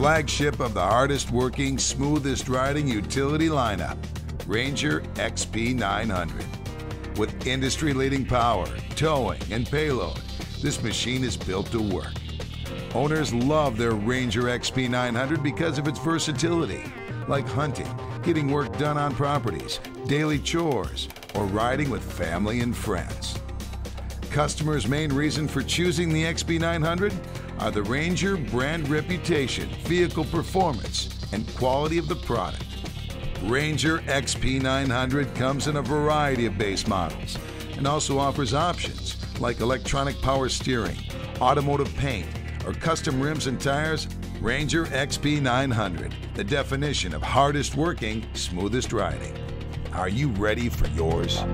flagship of the hardest working, smoothest riding utility lineup, Ranger XP900. With industry leading power, towing, and payload, this machine is built to work. Owners love their Ranger XP900 because of its versatility, like hunting, getting work done on properties, daily chores, or riding with family and friends. Customers' main reason for choosing the XP900 are the Ranger brand reputation, vehicle performance, and quality of the product. Ranger XP900 comes in a variety of base models and also offers options like electronic power steering, automotive paint, or custom rims and tires. Ranger XP900, the definition of hardest working, smoothest riding. Are you ready for yours?